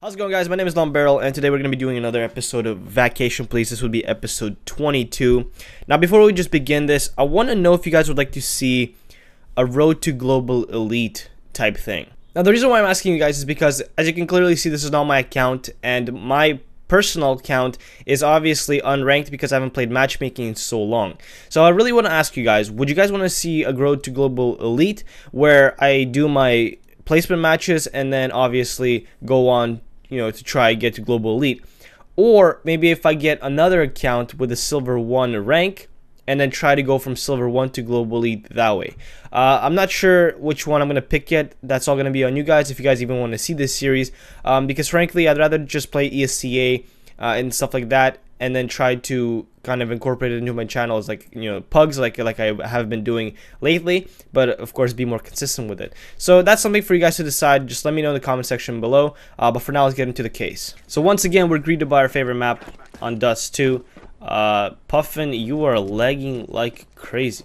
How's it going guys? My name is Long Barrel and today we're going to be doing another episode of Vacation Police. This would be episode 22. Now before we just begin this, I want to know if you guys would like to see a Road to Global Elite type thing. Now the reason why I'm asking you guys is because as you can clearly see this is not my account and my personal account is obviously unranked because I haven't played matchmaking in so long. So I really want to ask you guys, would you guys want to see a Road to Global Elite where I do my placement matches and then obviously go on you know, to try get to global elite. Or maybe if I get another account with a silver one rank and then try to go from silver one to global elite that way. Uh, I'm not sure which one I'm gonna pick yet. That's all gonna be on you guys if you guys even want to see this series. Um, because frankly, I'd rather just play ESEA uh, and stuff like that and then try to kind of incorporated into my channels like you know pugs like like I have been doing lately but of course be more consistent with it. So that's something for you guys to decide. Just let me know in the comment section below. Uh, but for now let's get into the case. So once again we're greeted by our favorite map on Dust 2 uh, Puffin you are lagging like crazy.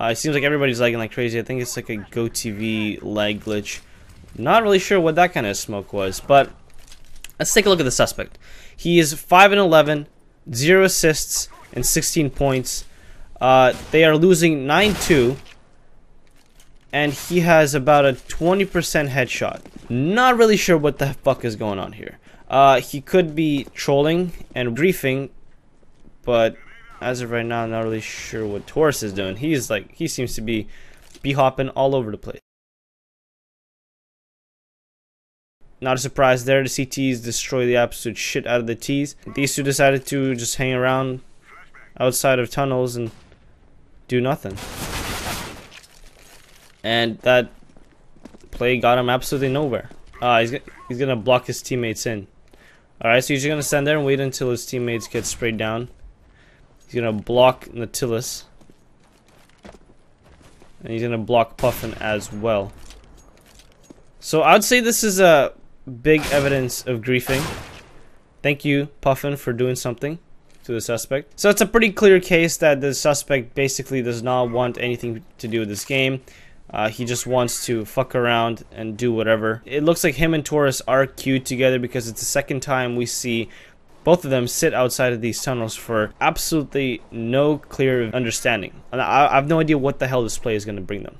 Uh, it seems like everybody's lagging like crazy. I think it's like a GoTV lag glitch. Not really sure what that kind of smoke was but let's take a look at the suspect. He is 5 and 11, 0 assists, and 16 points. Uh, they are losing 9-2. And he has about a 20% headshot. Not really sure what the fuck is going on here. Uh, he could be trolling and griefing, but as of right now, I'm not really sure what Taurus is doing. He's like, he seems to be be hopping all over the place. Not a surprise there, the CTs destroy the absolute shit out of the Ts. These two decided to just hang around outside of tunnels and do nothing. And that play got him absolutely nowhere. Ah, uh, he's, he's gonna block his teammates in. Alright, so he's just gonna stand there and wait until his teammates get sprayed down. He's gonna block Nautilus. And he's gonna block Puffin as well. So I'd say this is a big evidence of griefing. Thank you, Puffin, for doing something to the suspect. So it's a pretty clear case that the suspect basically does not want anything to do with this game. Uh, he just wants to fuck around and do whatever. It looks like him and Taurus are queued together because it's the second time we see both of them sit outside of these tunnels for absolutely no clear understanding. And I, I have no idea what the hell this play is going to bring them.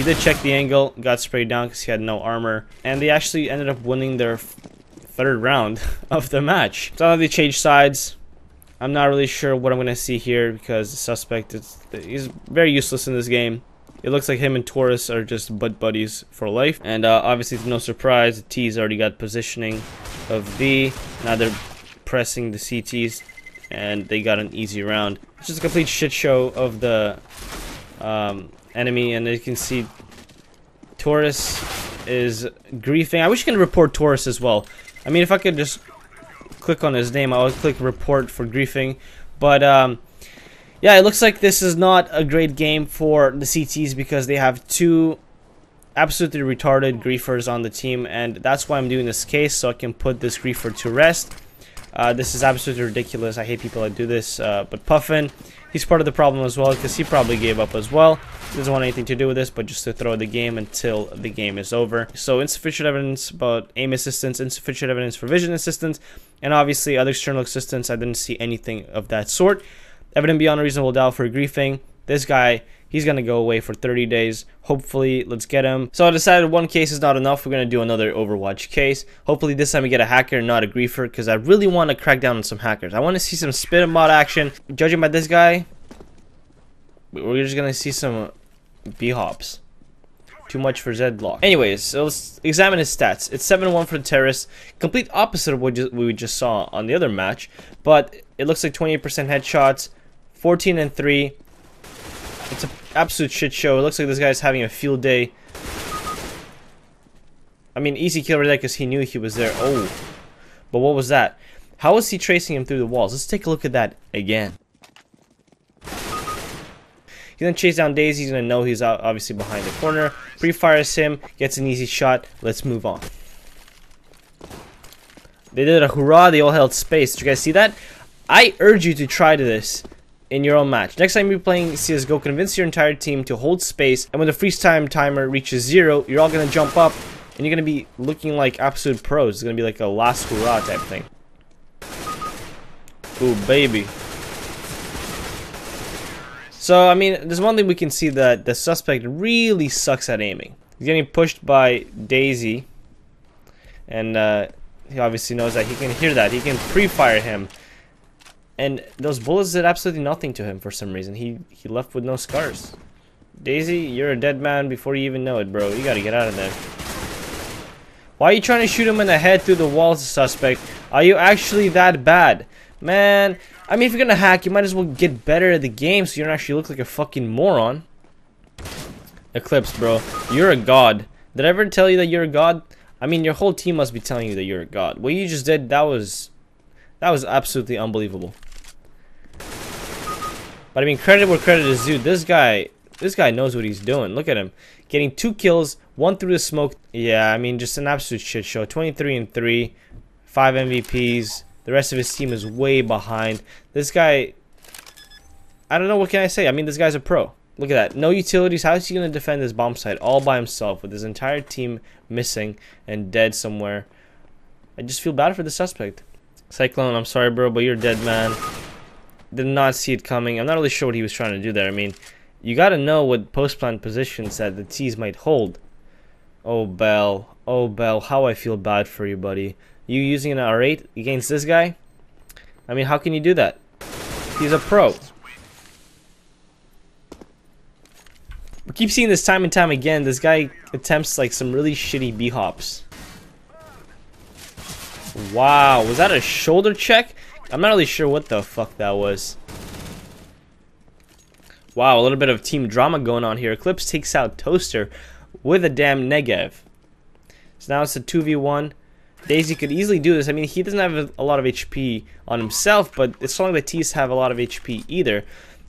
He did check the angle, got sprayed down because he had no armor, and they actually ended up winning their third round of the match. So now they changed sides. I'm not really sure what I'm going to see here because the suspect is he's very useless in this game. It looks like him and Taurus are just butt buddies for life. And uh, obviously, no surprise, the T's already got positioning of B. Now they're pressing the CTs, and they got an easy round. It's just a complete shit show of the um, enemy, and you can see Taurus is griefing. I wish you could report Taurus as well. I mean, if I could just click on his name, I would click report for griefing. But, um, yeah, it looks like this is not a great game for the CTs because they have two absolutely retarded griefers on the team, and that's why I'm doing this case, so I can put this griefer to rest. Uh, this is absolutely ridiculous. I hate people that do this. Uh, but Puffin, he's part of the problem as well because he probably gave up as well. He doesn't want anything to do with this, but just to throw the game until the game is over. So insufficient evidence about aim assistance, insufficient evidence for vision assistance, and obviously other external assistance. I didn't see anything of that sort. Evident beyond a reasonable doubt for griefing. This guy He's going to go away for 30 days. Hopefully, let's get him. So I decided one case is not enough. We're going to do another Overwatch case. Hopefully this time we get a hacker, and not a griefer, because I really want to crack down on some hackers. I want to see some spinbot action. Judging by this guy, we're just going to see some uh, B-hops. Too much for Zedlock. Anyways, so let's examine his stats. It's 7-1 for the terrorists, Complete opposite of what we just saw on the other match. But it looks like 28% headshots, 14 and 3, it's an absolute shit show. It looks like this guy's having a field day. I mean, easy kill right there because he knew he was there. Oh. But what was that? How was he tracing him through the walls? Let's take a look at that again. He's gonna chase down Daisy. He's gonna know he's obviously behind the corner. Pre-fires him, gets an easy shot. Let's move on. They did a hurrah. They all held space. Did you guys see that? I urge you to try to this in your own match. Next time you're playing CSGO, convince your entire team to hold space, and when the freeze time timer reaches zero, you're all gonna jump up and you're gonna be looking like absolute pros. It's gonna be like a last hurrah type thing. Ooh, baby. So, I mean, there's one thing we can see that the suspect really sucks at aiming. He's getting pushed by Daisy. And uh, he obviously knows that he can hear that. He can pre-fire him. And those bullets did absolutely nothing to him for some reason. He, he left with no scars. Daisy, you're a dead man before you even know it, bro. You gotta get out of there. Why are you trying to shoot him in the head through the walls, suspect? Are you actually that bad? Man, I mean, if you're gonna hack, you might as well get better at the game so you don't actually look like a fucking moron. Eclipse, bro. You're a god. Did I ever tell you that you're a god? I mean, your whole team must be telling you that you're a god. What you just did, that was... That was absolutely unbelievable. But I mean, credit where credit is due. This guy... This guy knows what he's doing. Look at him. Getting two kills, one through the smoke. Yeah, I mean, just an absolute shit show. 23 and 3. 5 MVPs. The rest of his team is way behind. This guy... I don't know, what can I say? I mean, this guy's a pro. Look at that. No utilities. How is he going to defend this bomb site all by himself with his entire team missing and dead somewhere? I just feel bad for the suspect. Cyclone, I'm sorry, bro, but you're dead, man. Did not see it coming. I'm not really sure what he was trying to do there. I mean, you got to know what post-plant positions that the T's might hold. Oh, Bell. Oh, Bell. How I feel bad for you, buddy. You using an R8 against this guy? I mean, how can you do that? He's a pro. We keep seeing this time and time again. This guy attempts like some really shitty B-hops. Wow, was that a shoulder check? I'm not really sure what the fuck that was. Wow, a little bit of team drama going on here. Eclipse takes out Toaster with a damn Negev. So now it's a 2v1. Daisy could easily do this. I mean, he doesn't have a lot of HP on himself, but it's not like the T's have a lot of HP either.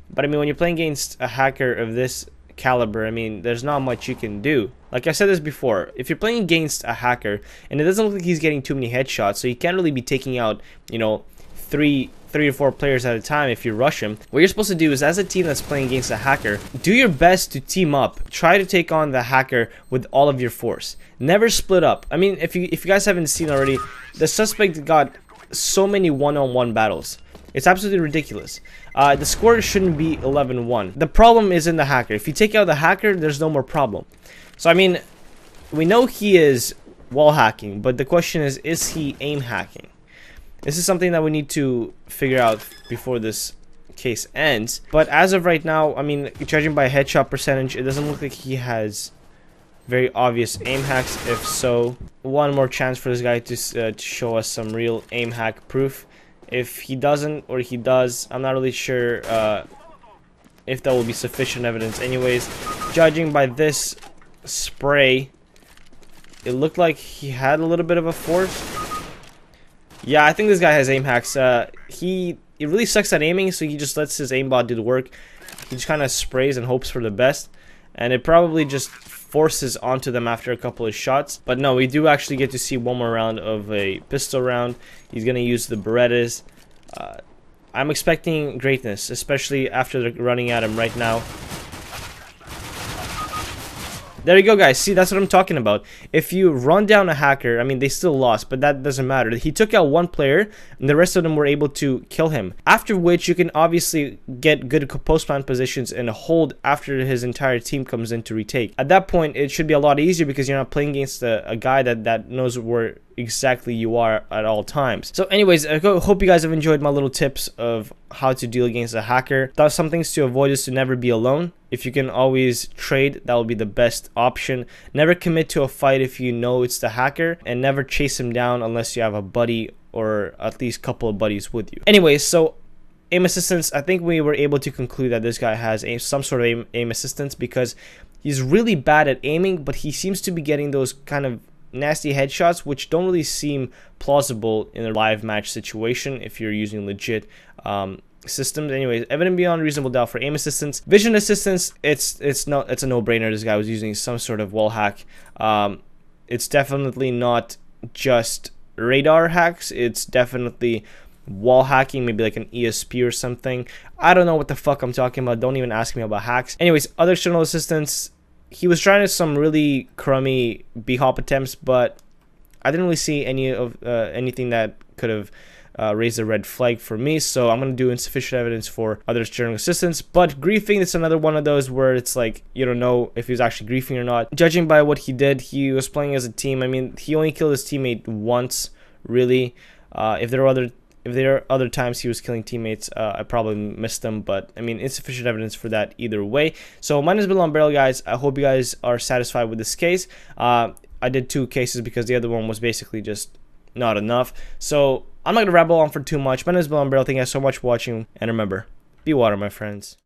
But I mean, when you're playing against a hacker of this caliber, I mean, there's not much you can do. Like I said this before, if you're playing against a hacker, and it doesn't look like he's getting too many headshots, so he can't really be taking out, you know, three three or four players at a time if you rush him. What you're supposed to do is as a team that's playing against a hacker, do your best to team up. Try to take on the hacker with all of your force. Never split up. I mean, if you if you guys haven't seen already, the suspect got so many one-on-one -on -one battles. It's absolutely ridiculous. Uh, the score shouldn't be 11-1. The problem is in the hacker. If you take out the hacker, there's no more problem. So, I mean, we know he is wall hacking, but the question is, is he aim hacking? This is something that we need to figure out before this case ends. But as of right now, I mean, judging by headshot percentage, it doesn't look like he has very obvious aim hacks. If so, one more chance for this guy to, uh, to show us some real aim hack proof. If he doesn't, or he does, I'm not really sure uh, if that will be sufficient evidence. Anyways, judging by this spray, it looked like he had a little bit of a force. Yeah, I think this guy has aim hacks. Uh, he it really sucks at aiming, so he just lets his aimbot do the work. He just kind of sprays and hopes for the best, and it probably just forces onto them after a couple of shots. But no, we do actually get to see one more round of a pistol round. He's gonna use the Berettas. Uh, I'm expecting greatness, especially after they're running at him right now. There you go, guys. See, that's what I'm talking about. If you run down a hacker, I mean, they still lost, but that doesn't matter. He took out one player, and the rest of them were able to kill him. After which, you can obviously get good post-plant positions and hold after his entire team comes in to retake. At that point, it should be a lot easier because you're not playing against a, a guy that, that knows where exactly you are at all times. So anyways, I hope you guys have enjoyed my little tips of how to deal against a hacker. That's some things to avoid is to never be alone. If you can always trade, that will be the best option. Never commit to a fight if you know it's the hacker and never chase him down unless you have a buddy or at least a couple of buddies with you. Anyways, so aim assistance, I think we were able to conclude that this guy has aim, some sort of aim, aim assistance because he's really bad at aiming, but he seems to be getting those kind of nasty headshots, which don't really seem plausible in a live match situation if you're using legit um, systems. Anyways, evident beyond reasonable doubt for aim assistance, vision assistance. It's it's not it's a no brainer. This guy was using some sort of wall hack. Um, it's definitely not just radar hacks. It's definitely wall hacking, maybe like an ESP or something. I don't know what the fuck I'm talking about. Don't even ask me about hacks. Anyways, other external assistance he was trying some really crummy b hop attempts, but I didn't really see any of uh, anything that could have uh, raised a red flag for me. So I'm gonna do insufficient evidence for others general assistance. But griefing is another one of those where it's like you don't know if he was actually griefing or not. Judging by what he did, he was playing as a team. I mean, he only killed his teammate once, really. Uh, if there are other if there are other times he was killing teammates, uh, I probably missed them. But I mean, insufficient evidence for that either way. So mine has been Long Barrel, guys. I hope you guys are satisfied with this case. Uh, I did two cases because the other one was basically just not enough. So I'm not gonna ramble on for too much. My name is Bill Barrel. Thank you guys so much for watching, and remember, be water, my friends.